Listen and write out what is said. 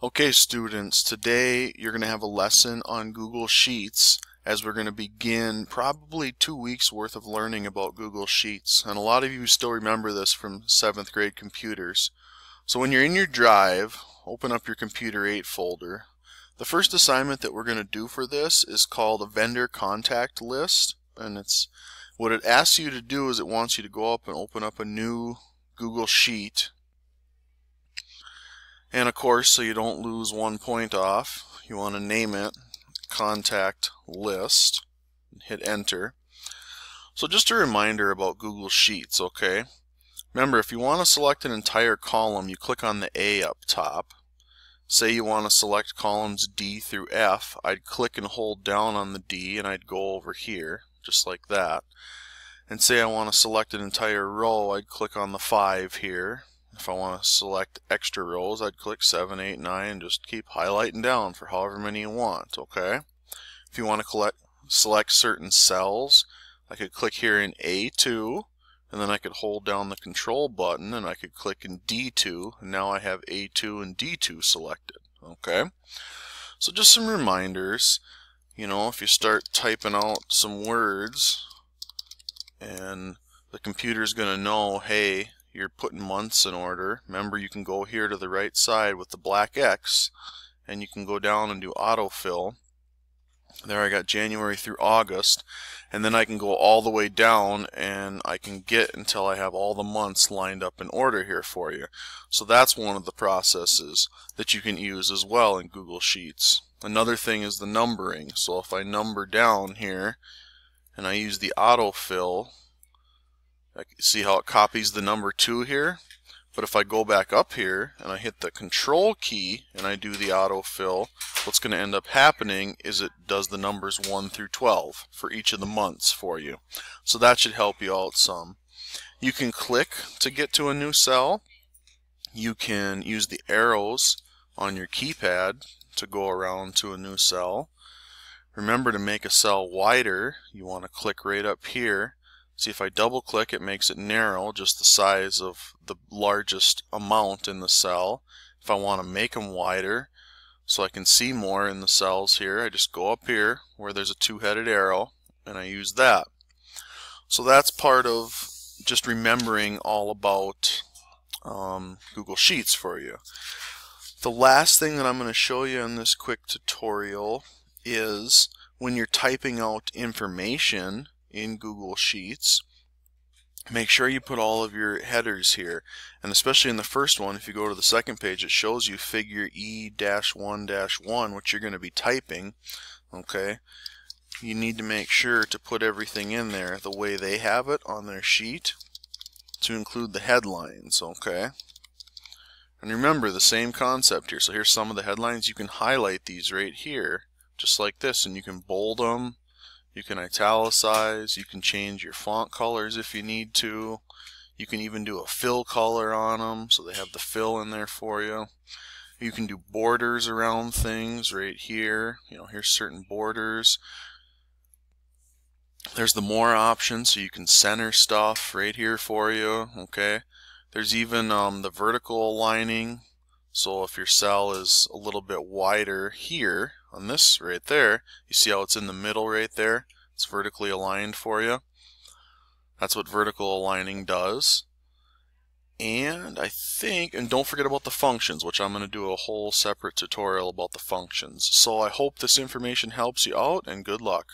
Okay students, today you're going to have a lesson on Google Sheets as we're going to begin probably two weeks worth of learning about Google Sheets and a lot of you still remember this from 7th grade computers. So when you're in your drive, open up your computer 8 folder. The first assignment that we're going to do for this is called a vendor contact list and it's what it asks you to do is it wants you to go up and open up a new Google Sheet and of course, so you don't lose one point off, you want to name it contact list. Hit enter. So just a reminder about Google Sheets, okay? Remember, if you want to select an entire column, you click on the A up top. Say you want to select columns D through F, I'd click and hold down on the D and I'd go over here, just like that. And say I want to select an entire row, I'd click on the 5 here if I want to select extra rows, I'd click 7, 8, 9 and just keep highlighting down for however many you want, okay? If you want to collect, select certain cells, I could click here in A2 and then I could hold down the control button and I could click in D2 and now I have A2 and D2 selected, okay? So just some reminders, you know, if you start typing out some words and the computer's going to know, hey, you're putting months in order. Remember, you can go here to the right side with the black X and you can go down and do autofill. There I got January through August and then I can go all the way down and I can get until I have all the months lined up in order here for you. So that's one of the processes that you can use as well in Google Sheets. Another thing is the numbering. So if I number down here and I use the autofill see how it copies the number 2 here? But if I go back up here and I hit the control key and I do the autofill, what's going to end up happening is it does the numbers 1 through 12 for each of the months for you. So that should help you out some. You can click to get to a new cell. You can use the arrows on your keypad to go around to a new cell. Remember to make a cell wider, you want to click right up here See if I double click it makes it narrow just the size of the largest amount in the cell. If I want to make them wider so I can see more in the cells here I just go up here where there's a two-headed arrow and I use that. So that's part of just remembering all about um, Google Sheets for you. The last thing that I'm going to show you in this quick tutorial is when you're typing out information in Google Sheets. Make sure you put all of your headers here and especially in the first one if you go to the second page it shows you figure E-1-1 which you're going to be typing okay? You need to make sure to put everything in there the way they have it on their sheet to include the headlines okay? And remember the same concept here. So here's some of the headlines. You can highlight these right here just like this and you can bold them you can italicize, you can change your font colors if you need to. You can even do a fill color on them so they have the fill in there for you. You can do borders around things right here. You know, here's certain borders. There's the more options so you can center stuff right here for you. Okay. There's even um, the vertical aligning. So if your cell is a little bit wider here, on this right there, you see how it's in the middle right there? It's vertically aligned for you. That's what vertical aligning does. And I think, and don't forget about the functions, which I'm going to do a whole separate tutorial about the functions. So I hope this information helps you out, and good luck.